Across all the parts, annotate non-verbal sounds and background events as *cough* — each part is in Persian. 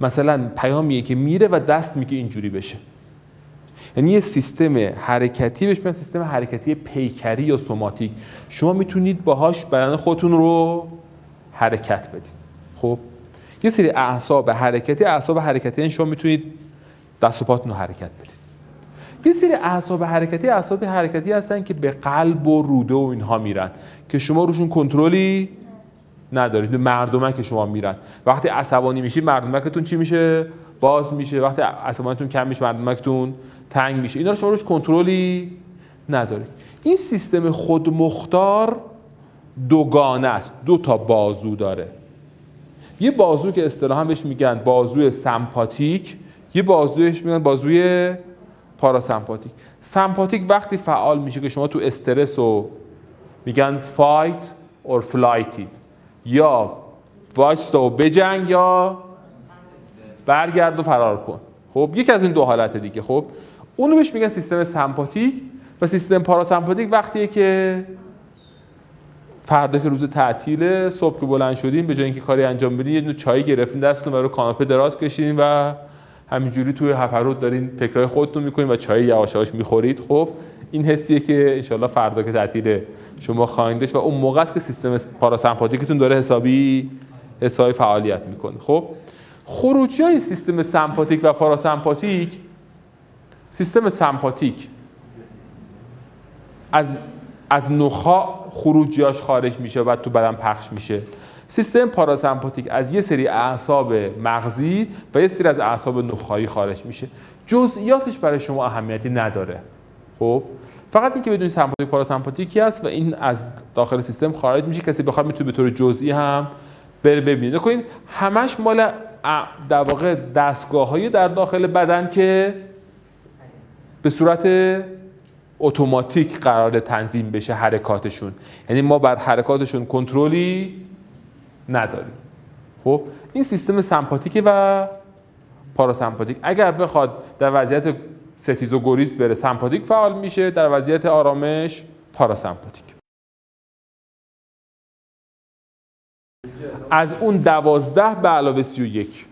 مثلا پیامیه که میره و دست میگه اینجوری بشه. یعنی یه سیستم حرکتی بهش میگن سیستم حرکتی پیکری یا سوماتیک. شما می‌تونید باهاش بدن خودتون رو حرکت بدید خب؟ یه سری اعصاب حرکتی اعصاب حرکتی یعنی شما می‌تونید دست و پاتون رو حرکت بدید یه سری اعصاب حرکتی اعصاب حرکتی هستن که به قلب و روده و اینها میرن که شما روشون کنترلی ندارید. مردمک شما میرن. وقتی عصبانی میشید مردمکتون چی میشه؟ باز میشه. وقتی عصبانیتون کم میشه مردمکتون تنگ میشه. اینا رو شما روش کنترلی ندارید. این سیستم خودمختار دوگانه است. دو تا بازو داره. یه بازو که اصطلاحا بهش میگن بازوی سمپاتیک یه بازویش میگن بازوی پاراسمپاتیک. سمپاتیک وقتی فعال میشه که شما تو استرس و میگن fight or flight یا وایستا و بجنگ یا برگرد و فرار کن. خب یکی از این دو حالت دیگه. خب اونو بهش میگن سیستم سمپاتیک و سیستم پاراسمپاتیک وقتیه که فردا که روز تعطیله صبح که بلند شدیم به جای اینکه کاری انجام بدین یه دونه چای گرفتین دستتون و رو کاناپه دراز کشیدین و همینجوری توی هپروت دارین فکرای خودتون می‌کنین و چای یواش یواش می‌خورید. خب این حسیه که انشالله فردا که تعطیل شما خواهید و اون موقع است که سیستم پاراسمپاتیکتون داره حسابی حسابی فعالیت می‌کنه. خب خروجی های سیستم سمپاتیک و پاراسمپاتیک سیستم سمپاتیک از از نخا خروجیاش خارج میشه و تو بدن پخش میشه. سیستم پاراسمپاتیک از یه سری اعصاب مغزی و یه سری از اعصاب نخایی خارج میشه. جزئیاتش برای شما اهمیتی نداره. خب فقط اینکه بدونید سمپاتیک پاراسمپاتیکی است و این از داخل سیستم خارج میشه کسی بخواد می‌تونه به طور جزئی هم بره ببینید ببینید همش مال در واقع دستگاه در داخل بدن که به صورت اتوماتیک قرار تنظیم بشه حرکاتشون. یعنی ما بر حرکاتشون کنترلی نداریم. خب این سیستم سمپاتیک و پاراسمپاتیک. اگر بخواد در وضعیت ستیز و گریز بره سمپاتیک فعال میشه در وضعیت آرامش پاراسمپاتیک. از اون دوازده به علاوه سی و یک.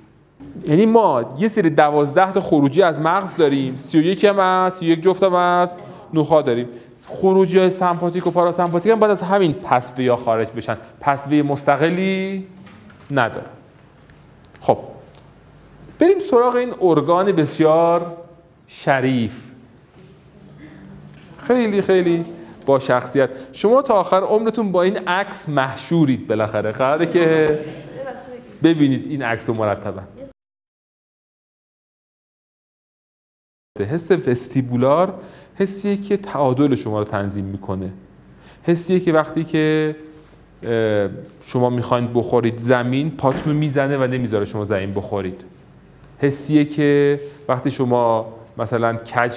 یعنی ما یه سری دوازده تا خروجی از مغز داریم. سی و یک هم هست یک جفت هم هست نخا داریم. خروجی های سمپاتیک و پاراسمپاتیک هم باید از همین پسوه ها خارج بشن. پسوه مستقلی نداره خب بریم سراغ این ارگان بسیار شریف. خیلی خیلی با شخصیت. شما تا آخر عمرتون با این عکس محشورید بالاخره. قراره که ببینید این عکس رو مرتبا. حس وستیبولار حسیه که تعادل شما رو تنظیم می‌کنه. حسیه که وقتی که شما می‌خواین بخورید زمین پاتون می‌زنه و نمی‌ذاره شما زمین بخورید. حسیه که وقتی شما مثلا کج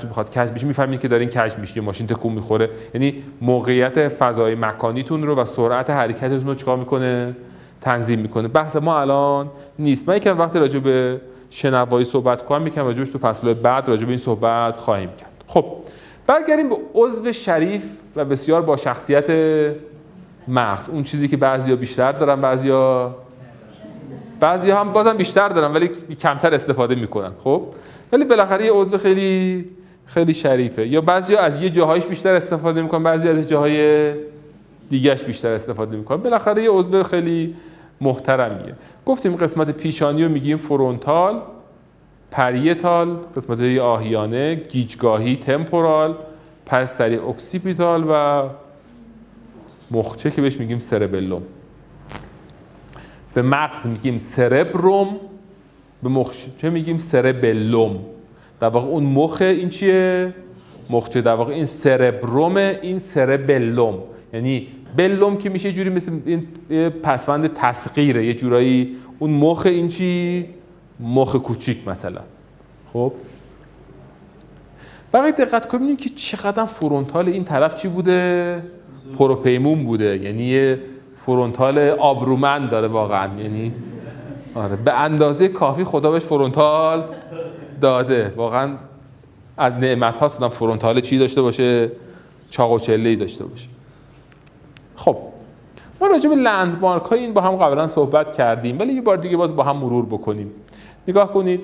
تو بخواد کج بشه می‌فهمید که دارین کج میشه ماشین تکون می‌خوره. یعنی موقعیت فضای مکانیتون رو و سرعت حرکتتون رو چیکار می‌کنه؟ تنظیم می‌کنه. بحث ما الان نیست. من یکم وقتی راجع به شنوایی صحبت کنم یکم راجعش تو فصل بعد راجع به این صحبت خواهیم کرد. خب برگردیم به عضو شریف و بسیار با شخصیت مغز. اون چیزی که بعضیا بیشتر دارن بعضیا بعضی هم بازم بیشتر دارن ولی کمتر استفاده می‌کنن خب؟ ولی بالاخره یه عضو خیلی خیلی شریفه. یا بعضی از یه جاهایش بیشتر استفاده می‌کنن بعضی از جاهای دیگهش بیشتر استفاده می‌کنن. بالاخره یه عضو خیلی محترمیه. گفتیم قسمت پیشانی رو میگیم فرونتال parietal قسمت آهیانه گیجگاهی temporal پس سری occipital و مخچه که بهش میگیم cerebellum. به مغز میگیم cerebrum به مخچه میگیم؟ cerebellum. در واقع اون مخ این چیه؟ مخچه در واقع این cerebrum این cerebellum. یعنی bellum که میشه جوری مثل این پسوند تصغیره یه جورایی اون مخ این چی؟ مخ کوچیک مثلا. خب؟ برای دقت کنید که چقدر فرونتال این طرف چی بوده؟ پروپیمون بوده. یعنی فرونتال آبرومند داره واقعا یعنی آره به اندازه کافی خدا بهش فرونتال داده. واقعا از نعمت ها فرونتال چی داشته باشه؟ چاق و چله داشته باشه. خب ما راجع به لندمارک های این با هم قبلا صحبت کردیم ولی یه بار دیگه باز با هم مرور بکنیم. نگاه کنید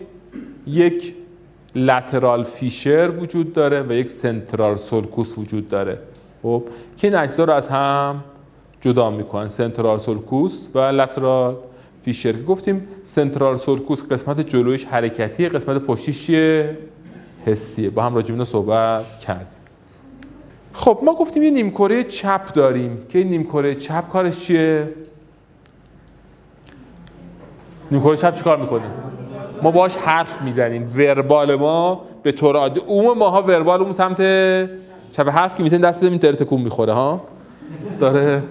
یک lateral fissure وجود داره و یک central sulcus وجود داره. خب که این اجزا رو از هم جدا می‌کنن. central sulcus و lateral fissure. گفتیم central sulcus قسمت جلویش حرکتی قسمت پشتیش چیه؟ حسیه. با هم راجع صحبت کردیم. خب ما گفتیم یه نیمکره چپ داریم. که این نیمکره چپ کارش چیه؟ نیمکره چپ چیکار می‌کنه؟ ما باش حرف می‌زنیم. وربال ما به طور عادی ماها وربال اون سمت چپ. حرف که می‌زنیم دست بدیم تکون می‌خوره ها؟ داره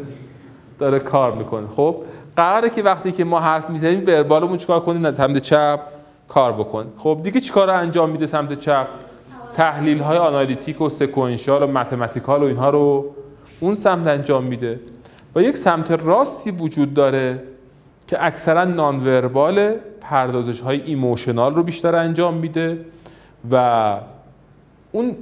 داره کار می‌کنه. خب قراره که وقتی که ما حرف می‌زنیم وربالمون چیکار کنیم؟ سمت چپ کار بکن. خب دیگه چیکار انجام میده سمت چپ؟ تحلیل های آنالیتیک و سکوئنشال و متمتیکال و اینها رو اون سمت انجام میده. و یک سمت راستی وجود داره که اکثرا نان وربال پردازش های ایموشنال رو بیشتر انجام میده و اون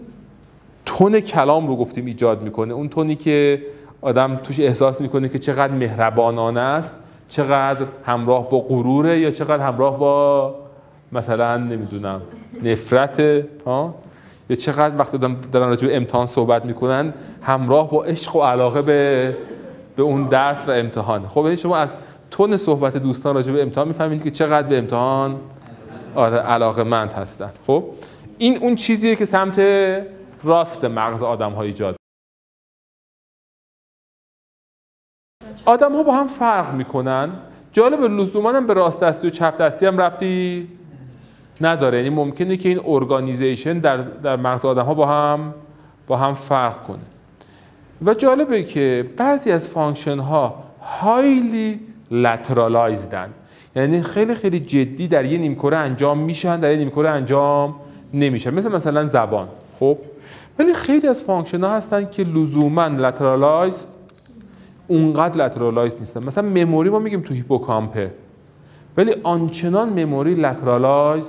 تون کلام رو گفتیم ایجاد می‌کنه. اون تونی که آدم توش احساس می‌کنه که چقدر مهربانانه است چقدر همراه با غروره یا چقدر همراه با مثلا نمی‌دونم نفرت ها؟ یا چقدر وقت دارن راجع به امتحان صحبت می‌کنن همراه با عشق و علاقه به به اون درس و امتحان. خب یعنی شما از تون صحبت دوستان راجع به امتحان می‌فهمید که چقدر به امتحان آره علاقه مند هستن. خب این اون چیزیه که سمت راست مغز آدم ها ایجاد آدم ها با هم فرق می‌کنن. جالب لزوما هم به راست دستی و چپ دستی هم ربطی نداره. یعنی ممکنه که این organization در, در مغز آدم ها با هم با هم فرق کنه. و جالبه که بعضی از function ها highly lateralized ن یعنی خیلی خیلی جدی در یه نیمکره انجام میشن در یه نیمکره انجام نمیشن. مثل مثلا زبان. خب؟ ولی خیلی از function ها هستن که لزوما lateralize اونقدر lateralize نیستن. مثلا memory ما میگیم تو هیپوکامپه ولی آنچنان memory lateralize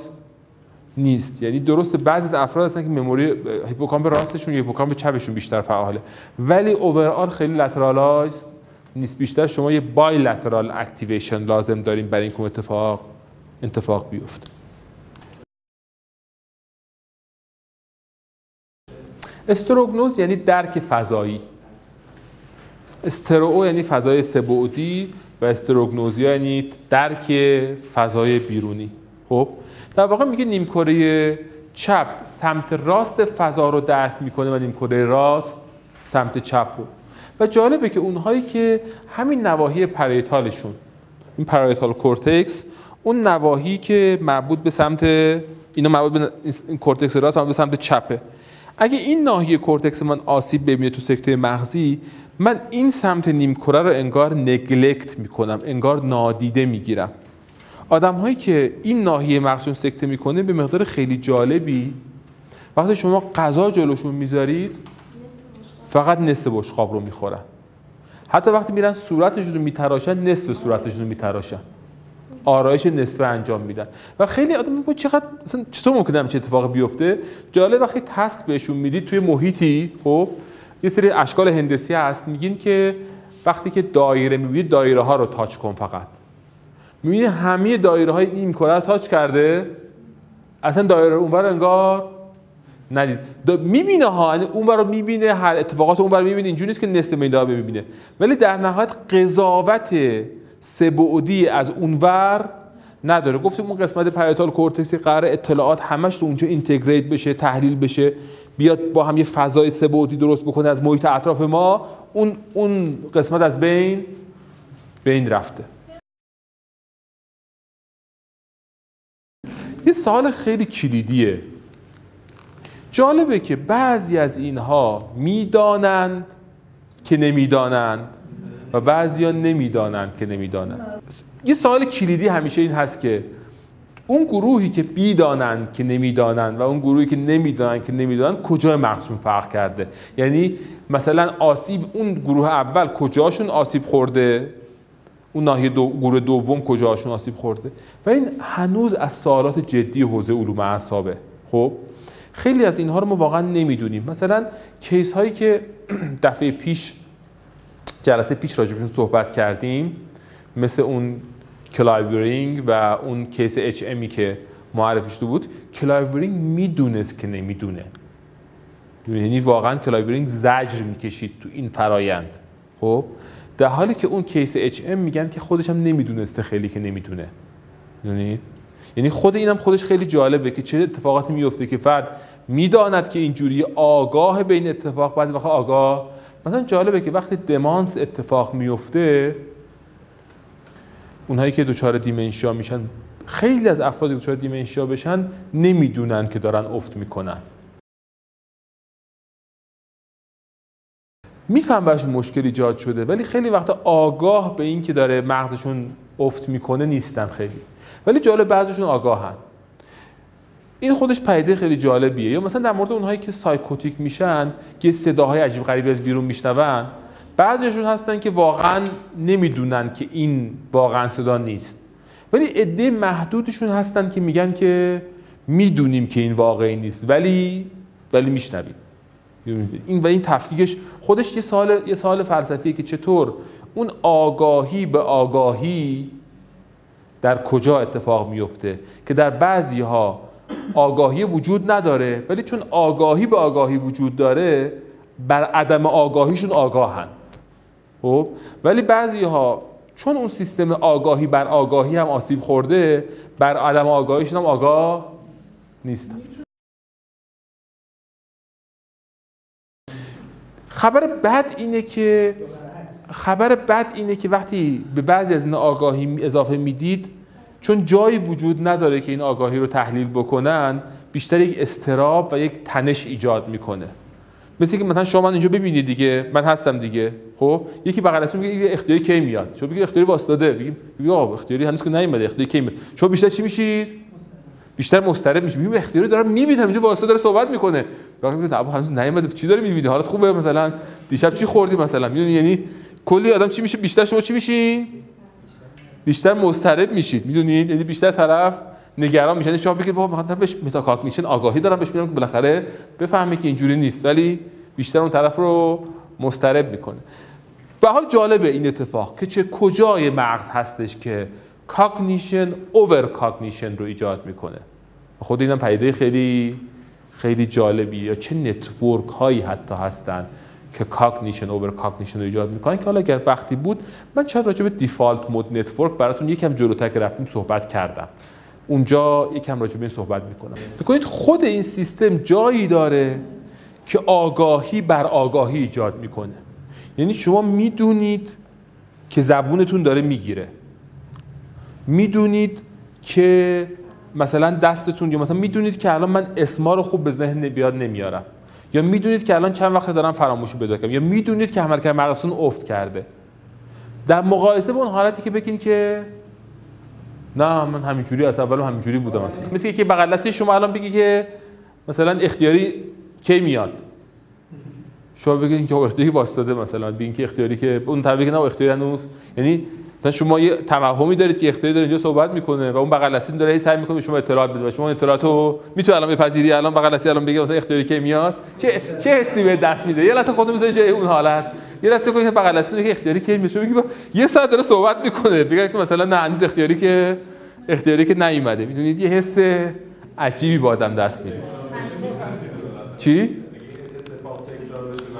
نیست. یعنی درست بعضی از افراد هستن که memory هیپوکامپ راستشون هیپوکامپ چپشون بیشتر فعاله. ولی overall خیلی lateralize نیست. بیشتر شما یه bilateral activation لازم داریم برای اینکه اتفاق اتفاق بیفته. stereognosis یعنی درک فضایی. stereo یعنی فضای سه‌بعدی و stereognosia یعنی درک فضای بیرونی. خب؟ در واقع میگه نیمکره چپ سمت راست فضا رو درک می‌کنه و نیمکره راست سمت چپ رو. و جالبه که اونهایی که همین نواحی parietal شون این parietal cortex اون نواحی که مربوط به سمت اینا مربوط به این کورتکس راست به سمت چپه. اگه این ناحیه کورتکس من آسیب ببینه تو سکته مغزی من این سمت نیمکره رو انگار نگلکت می‌کنم انگار نادیده می‌گیرم. آدم هایی که این ناحیه مغزشون سکته می‌کنه به مقدار خیلی جالبی. وقتی شما غذا جلوشون می‌ذارید فقط نصف بشقاب رو می‌خورن. حتی وقتی میرن صورتشون رو میتراشن نصف صورتشون رو میتراشن. آرایش نصفه انجام میدن. و خیلی آدم میگه چقدر چطور ممکنه چه اتفاقی بیفته؟ جالب وقتی تسک بهشون می‌دید توی محیطی خب یه سری اشکال هندسی هست. میگین که وقتی که دایره می‌بینید دایره ها رو تاچ کن فقط. می‌بینی همه دایره های این کره رو تاچ کرده؟ اصلا دایره اونور انگار ندید. می‌بینه ها یعنی اونور رو می‌بینه هر اتفاقات اونور می‌بینه اینجوری نیست که نصف میدان ببینه ولی در نهایت قضاوت سه‌بعدی از اونور نداره. گفتیم اون قسمت parietal cortex ی قرار اطلاعات همش تو اونجا integrate بشه تحلیل بشه. بیاد با هم یه فضای سه‌بعدی درست بکنه از محیط اطراف ما اون اون قسمت از بین بین رفته. یه سوال خیلی کلیدیه. جالبه که بعضی از اینها می‌دانند که نمی‌دانند و بعضی ها نمی‌دانند که نمی‌دانند. یه سوال کلیدی همیشه این هست که اون گروهی که بیدانند که نمی‌دانند و اون گروهی که نمی‌دانند که نمی‌دانند کجا مغزشون فرق کرده؟ یعنی مثلا آسیب اون گروه اول کجاشون آسیب خورده؟ اون ناحیه دو، گروه دوم کجاشون آسیب خورده؟ و این هنوز از سوالات جدی حوزه علوم اعصابه. خب؟ خیلی از اینها رو ما واقعا نمی‌دونیم. مثلا case هایی که *clears throat* دفعه پیش جلسه پیش راجبشون صحبت کردیم مثل اون کلایو ورینگ و اون case H.M. ی که معرفیش تو بود. کلایو ورینگ می‌دونست که نمی‌دونه. یعنی واقعا کلایو ورینگ زجر می‌کشید تو این فرایند. خب؟ در حالی که اون case H.M. میگن که خودش هم نمی‌دونسته خیلی که نمی‌دونه. یعنی؟ یعنی خود اینم خودش خیلی جالبه که چه اتفاقاتی میفته که فرد می‌داند که اینجوری آگاه به این اتفاق بعضی وقتا آگاه. مثلا جالبه که وقتی دمانس اتفاق میفته اونهایی که دچار دیمنشیا میشن خیلی از افرادی که دچار دیمنشیا بشن نمی‌دونن که دارن افت می‌کنن. میفهم براشون مشکل ایجاد شده ولی خیلی وقتا آگاه به این که داره مغزشون افت می‌کنه نیستن خیلی. ولی جالب بعضیشون آگاهن. این خودش پیده خیلی جالبیه. یا مثلا در مورد اونهایی که سایکوتیک میشن که صداهای عجیب غریبی از بیرون میشنون بعضیشون هستن که واقعا نمی‌دونن که این واقعا صدا نیست. ولی عده محدودشون هستن که میگن که می‌دونیم که این واقعی نیست. ولی ولی میشنویم. این و این تفکیکش خودش یه سال یه سال فلسفیه که چطور اون آگاهی به آگاهی در کجا اتفاق میفته که در بعضی ها آگاهی وجود نداره ولی چون آگاهی به آگاهی وجود داره بر عدم آگاهیشون آگاهن. خب؟ ولی بعضی ها چون اون سیستم آگاهی بر آگاهی هم آسیب خورده بر عدم آگاهیشون هم آگاه نیستن. خبر بد اینه که خبر بد اینه که وقتی به بعضی از این آگاهی اضافه می‌دید چون جایی وجود نداره که این آگاهی رو تحلیل بکنن بیشتر یک استراب و یک تنش ایجاد می‌کنه. مثل که مثلا شما من اینجا ببینید دیگه من هستم دیگه خب؟ یکی بغل از میگه اختیاری کی میاد؟ شما بگید اختیاری واسطاده بگیم بگیم آقا اختیاری هنوز که نیومده اختیاری کی میاد؟ شما بیشتر چی میشید؟ بیشتر مضطرب میشید. میگم اختیاری دارم می‌بینم اینجا واسطه داره صحبت می‌کنه. واقعا میگه بابا هنوز نیومده چی داره می‌بینی حالت خوبه مثلا؟ دیشب چی خوردی مثلا؟ می‌دونی؟ یعنی کلی آدم چی میشه؟ بیشتر شما چی میشی بیشتر مضطرب میشید. می‌دونید یعنی بیشتر طرف نگران میشن شما بگید بابا من بهش metacognition آگاهی دارم بهش میگم که بالاخره بفهمه که اینجوری نیست ولی بیشتر اون طرف رو مضطرب می‌کنه. به حال جالبه این اتفاق که چه کجای مغز هستش که cognition over cognition رو ایجاد می‌کنه. خود اینم پدیده خیلی خیلی جالبی یا چه network هایی حتی هستن که cognition over cognition رو ایجاد می‌کنن که حالا اگر وقتی بود من چند راجع به default mode network براتون یکم جلوتر که رفتیم صحبت کردم. اونجا یکم راجع به این صحبت می‌کنم. بکنید خود این سیستم جایی داره که آگاهی بر آگاهی ایجاد می‌کنه. یعنی شما می‌دونید که زبونتون داره می‌گیره. می‌دونید که مثلا دستتون یا مثلا می‌دونید که الان من اسما رو خوب به ذهن بیاد نمیارم. یا می‌دونید که الان چند وقت دارم فراموشی پیدا کردم یا می‌دونید که عملکرد مغزتون افت کرده. در مقایسه با اون حالتی که بگین که نه من همینجوری از اول همینجوری بودم مثلا مثل که بغل شما الان بگی که مثلا اختیاری کی میاد؟ شما بگین که اختیاری واسطه مثلا بگین که اختیاری که اون طرف نه اختیاری هنوز. یعنی شما یه توهمی دارید که اختیاری داره اینجا صحبت می‌کنه و اون بغل دستی داره سعی می‌کنه شما اطلاعات بده و شما اطلاعاتو می‌تونه الان بپذیری الان بغل دستی الان بگه مثلا اختیاری کی میاد؟ چه چه حسی به دست میده؟ یه لحظه خودت می‌ذاری جای اون حالت. یه لحظه که بغل دستی میگه اختیاری میاد شما میگه یه ساعت داره صحبت می‌کنه. بگه که مثلا نه اختیاری که اختیاری که نیومده. می‌دونید؟ یه حس عجیبی با آدم دست میده. چی؟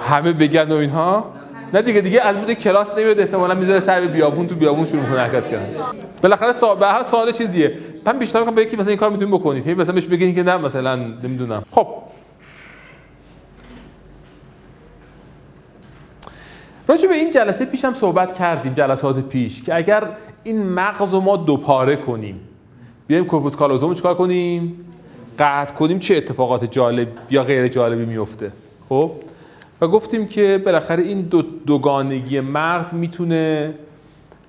همه بگن و اینها؟ نه دیگه دیگه از مود کلاس نمیاد احتمالاً می‌ذاره سر به بیابون تو بیابون شروع کنه حرکت کردن. بالاخره سوال به هر سوال چیزیه؟ من بیشتر میگم به یکی مثلا این کار می‌تونید بکنید. مثلا بهش بگین که نه مثلا نمی‌دونم. خب. راجع به این جلسه پیشم صحبت کردیم جلسات پیش که اگر این مغز رو ما دوپاره کنیم بیایم کورپوس کالوزوم چیکار کنیم؟ قطع کنیم چه اتفاقات جالب یا غیر جالبی میفته. خب؟ و گفتیم که بالاخره این دو دوگانگی مغز می‌تونه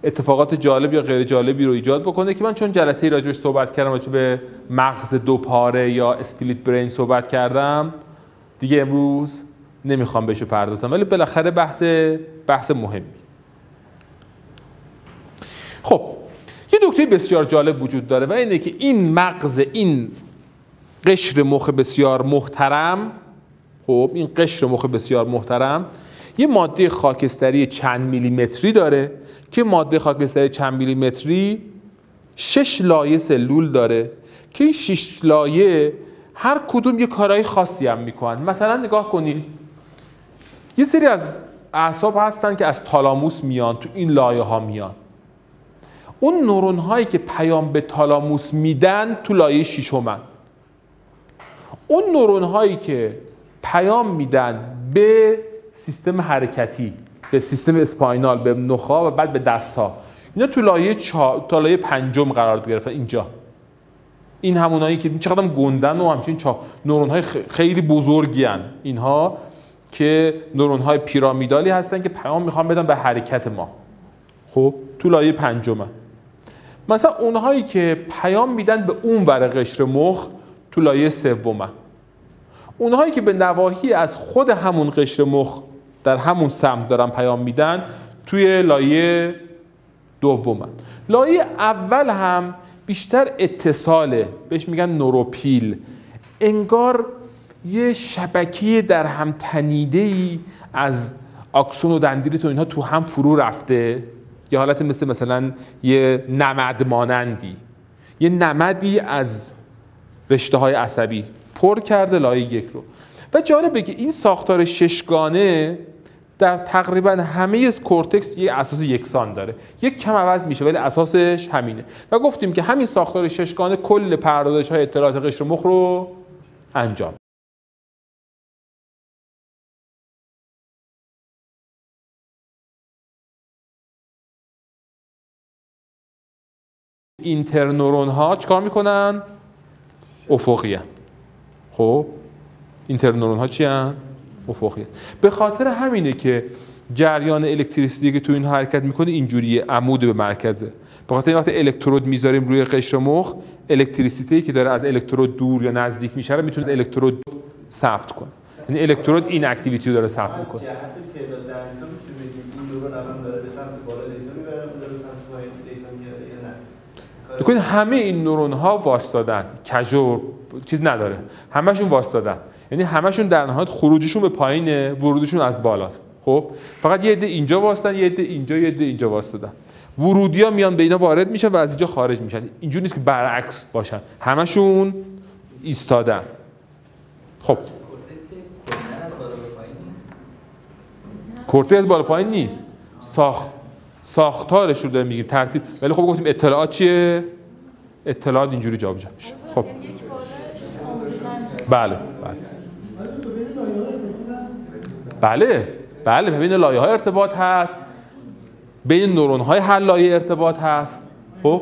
اتفاقات جالب یا غیر جالبی رو ایجاد بکنه که من چون جلسه ای راجبش صحبت کردم راجب به مغز دو پاره یا اسپلیت برین صحبت کردم دیگه امروز نمی‌خوام بهش پردازم ولی بالاخره بحث بحث مهمی. خب یه نکته بسیار جالب وجود داره و اینه که این مغز این قشر مخ بسیار محترم خب این قشر مخ بسیار محترم یه ماده خاکستری چند میلیمتری داره که ماده خاکستری چند میلیمتری شش لایه سلول داره که این شش لایه هر کدوم یه کارهای خاصی هم می‌کنن. مثلا نگاه کنید یه سری از اعصاب هستن که از تالاموس میان تو این لایه ها میان. اون نورون هایی که پیام به تالاموس میدن تو لایه ششمن اون نورون هایی که پیام میدن به سیستم حرکتی به سیستم اسپاینال به نخا و بعد به دست ها اینا تو لایه چا... تا لایه پنجم قرار گرفتن اینجا. این همونایی که چقدر گندن و همچنین چا... نورون های خیلی بزرگی هن. اینها که نورون های پیرامیدالی هستن که پیام می‌خوان بدن به حرکت ما. خب تو لایه پنجم مثلا اونهایی که پیام میدن به اون ور قشر مخ تو لایه سوم اونهایی که به نواحی از خود همون قشر مخ در همون سمت دارن پیام میدن توی لایه دوم لایه اول هم بیشتر اتصاله. بهش میگن نوروپیل. انگار یه شبکه در هم تنیده ای از آکسون و دندریت و اینها تو هم فرو رفته. یه حالت مثل مثلا یه نمد مانندی. یه نمدی از رشته های عصبی. پر کرده لایه یک رو. و جالبه که این ساختار ششگانه در تقریبا همه کورتکس یه اساس یکسان داره. یک کم عوض میشه ولی اساسش همینه. و گفتیم که همین ساختار ششگانه کل پردازش های اطلاعات قشر مخ رو انجام اینترنورون ها چکار می‌کنن؟ افقی خب اینترنورون ها چی هن؟ افقی به خاطر همینه که جریان الکتریسیتی که تو این حرکت می‌کنه اینجوریه عمود به مرکزه. به خاطر وقتی الکترود می‌ذاریم روی قشر مخ الکتریسیتی که داره از الکترود دور یا نزدیک میشه رو می‌تونه از الکترود ثبت کنه. یعنی الکترود این اکتیویتی رو داره ثبت می‌کنه. بکنید همه این نورون ها واسطادن. کجور چیز نداره. همشون واسطادن. یعنی همشون در نهایت خروجشون به پایین ورودشون از بالاست. خب؟ فقط یه عده اینجا واسطن یه عده اینجا یه عده اینجا واسطادن ورودی ها میان به اینا وارد میشن و از اینجا خارج میشن. اینجوری نیست که برعکس باشن. همشون ایستادن. خب. کورتکس از بالا پایین نیست. ساخت. ساختارش رو داریم میگیم ترتیب. ولی خب گفتیم اطلاعات چیه؟ اطلاعات اینجوری جابجا میشه. خب. بله بله. بله بله. ببین لایه های ارتباط هست. بین نورون های هر لایه ارتباط هست. خب؟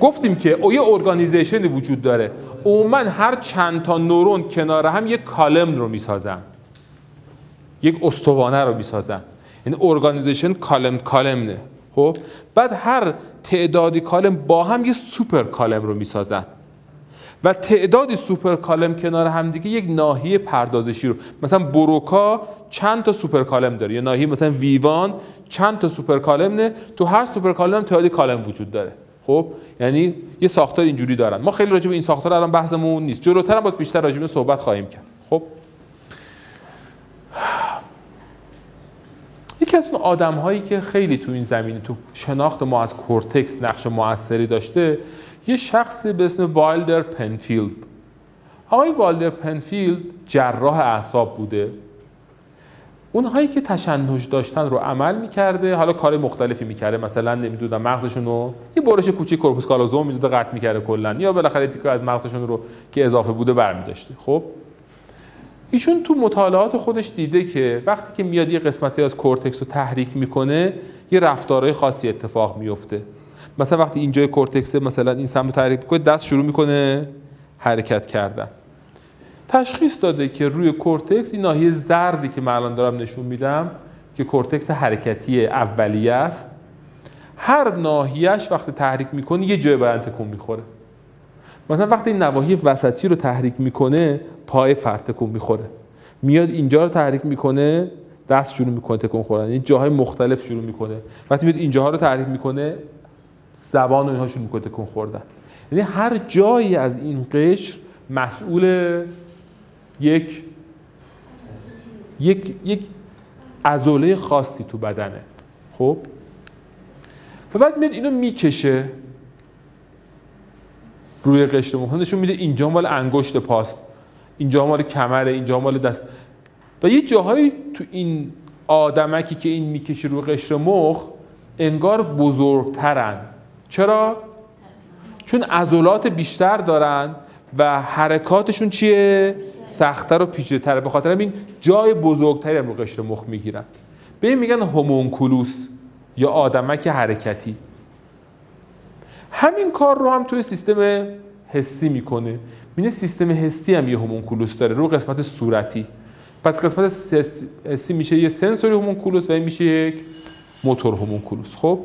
گفتیم که یه organization ی وجود داره. عموما هر چند تا نورون کنار هم یک column رو می‌سازن. یک استوانه رو می‌سازن. یعنی organization column column خب؟ بعد هر تعدادی column با هم یه super column رو می‌سازن. و تعدادی super column کنار همدیگه یک ناحیه پردازشی رو. مثلا بروکا چند تا super column داره؟ یا ناحیه مثلا V1 چند تا super column نه؟ تو هر super column تعدادی column وجود داره. خب؟ یعنی یه ساختار اینجوری دارن. ما خیلی راجع به این ساختار الان بحثمون نیست. جلوتر هم باز بیشتر راجع به صحبت خواهیم کرد. خب؟ یکی از اون آدم هایی که خیلی تو این زمینه تو شناخت ما از کورتکس نقش موثری داشته یه شخصی به اسم وایلدر پنفیلد. آقای وایلدر پنفیلد جراح اعصاب بوده. اونهایی که تشنج داشتن رو عمل می‌کرده حالا کار مختلفی می‌کرده مثلا نمی‌دونم مغزشون رو یه برش کوچیک corpus callosum میدوده قطع می‌کرده کلا یا بالاخره تیکه از مغزشون رو که اضافه بوده برمیداشته. خب؟ ایشون تو مطالعات خودش دیده که وقتی که میاد یه قسمتی از کورتکس رو تحریک می‌کنه یه رفتارهای خاصی اتفاق میفته مثلا وقتی اینجای کورتکس مثلا این سمت تحریک می‌کنه دست شروع می‌کنه حرکت کردن. تشخیص داده که روی کورتکس این ناحیه زردی که من الان دارم نشون میدم که کورتکس حرکتی اولیه است. هر ناحیهش وقتی تحریک می‌کنه یه جای باید تکون می‌خوره. مثلا وقتی این نواحی وسطی رو تحریک می‌کنه پای فرد تکون می‌خوره. میاد اینجا رو تحریک می‌کنه دست شروع می‌کنه تکون خوردن. این جاهای مختلف شروع می‌کنه. وقتی میاد اینجاها رو تحریک می‌کنه زبان و اینها شروع می‌کنه تکون خوردن. یعنی هر جایی از این قشر مسئول یک یک یک عضله خاصی تو بدنه. خب؟ و بعد میاد اینو می‌کشه. روی قشر مخ نشون میده اینجا مال انگشت پاست. اینجا مال کمره اینجا مال دست. و یه جاهایی تو این آدمکی که این می‌کشه روی قشر مخ انگار بزرگترن. چرا؟ چون عضلات بیشتر دارن و حرکاتشون چیه؟ سختتر و پیچیده‌تره به خاطر این جای بزرگتری رو قشر مخ می‌گیرن. به این میگن هومونکولوس یا آدمک حرکتی. همین کار رو هم توی سیستم حسی می‌کنه. میینه سیستم حسی هم یه هومونکولوس داره رو قسمت صورتی. پس قسمت حسی میشه یه سنسوری هومونکولوس و این میشه یک موتور هومونکولوس خب؟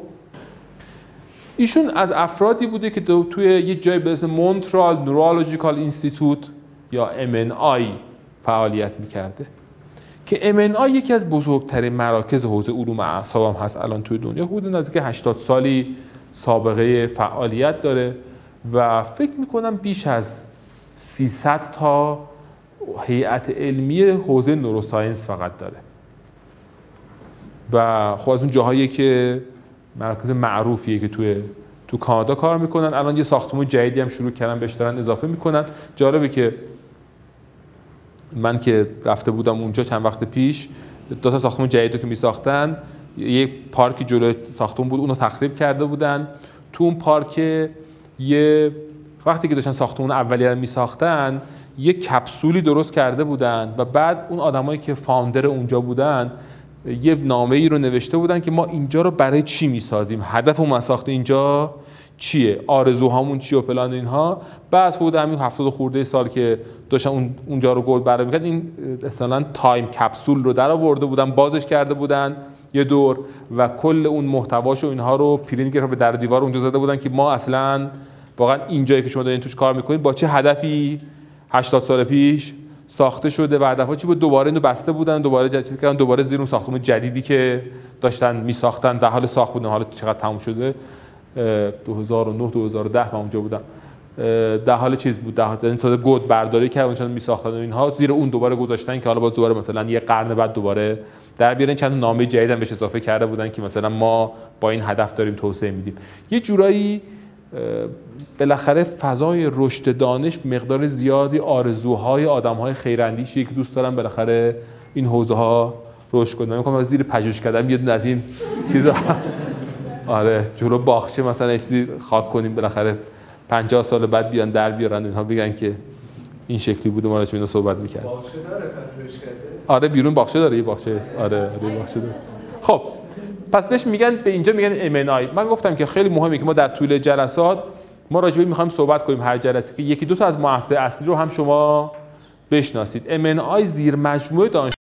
ایشون از افرادی بوده که توی یه جای به اسم مونترال نورولوژیکال اینستیتوت یا MNI فعالیت می‌کرده. که MNI یکی از بزرگترین مراکز حوزه علوم اعصاب هم هست الان توی دنیا. حدود نزدیک 80 سالی سابقه فعالیت داره و فکر می‌کنم بیش از 300 تا هیئت علمی حوزه نوروساینس فقط داره. و خب از اون جاهایی که مرکز معروفیه که توی تو کانادا کار می‌کنن الان یه ساختمون جدیدی هم شروع کردن بهش دارن اضافه می‌کنن. جالبه که من که رفته بودم اونجا چند وقت پیش دو تا ساختمون جدید که میساختن یه پارک جلوی ساختمون بود اونو تخریب کرده بودن. تو اون پارک یه وقتی که داشتن ساختمون اولیه رو میساختن یه کپسولی درست کرده بودن و بعد اون آدمایی که فاوندر اونجا بودن یه نامه ای رو نوشته بودن که ما اینجا رو برای چی می‌سازیم؟ هدف اون ساخت اینجا چیه؟ آرزوهامون چیه و فلان اینها. بعد خود همین هفتاد خورده سال که داشتن اون اونجا رو گل برای می‌کرد این مثلا time capsule رو در آورده بودن بازش کرده بودن. یه دور و کل اون محتواش و اینها رو پرینت گرفته به در دیوار اونجا زده بودن که ما اصلا واقعا اینجایی که شما دارین توش کار می‌کنید با چه هدفی 80 سال پیش ساخته شده و دفعه چی بود؟ دوباره اینو بسته بودن دوباره چیز کردن دوباره زیر اون ساختمان جدیدی که داشتن میساختن در حال ساخت بودن حالا چقدر تموم شده؟ 2009 2010 من اونجا بودم. در حال چیز بود در حال یعنی تازه گود برداری کردن میساختن و اینها. زیر اون دوباره گذاشتن که حالا باز دوباره مثلا یه قرن بعد دوباره در بیارن. چند نامه جدید هم بهش اضافه کرده بودن که مثلا ما با این هدف داریم توسعه میدیم. یه جورایی بالاخره فضای رشد دانش مقدار زیادی آرزوهای آدمهای خیراندیشی که دوست دارن بالاخره این حوزه ها رشد کنن. میگم زیر پژوهش کردم یه از این چیزا. *laughs* آره جلو باغچه مثلا چیزی خاک کنیم بالاخره. 50 سال بعد بیان در بیارن اینها بگن که این شکلی بوده ما راجع صحبت می‌کرد آره بیرون باغچه داره یه باغچه. آره آره باغچه داره. خب پس بهش میگن به اینجا میگن MNI من گفتم که خیلی مهمه که ما در طول جلسات ما راجع به می‌خوایم صحبت کنیم هر جلسه که یکی دو تا از مؤسسه اصلی رو هم شما بشناسید. MNI زیر مجموعه دانش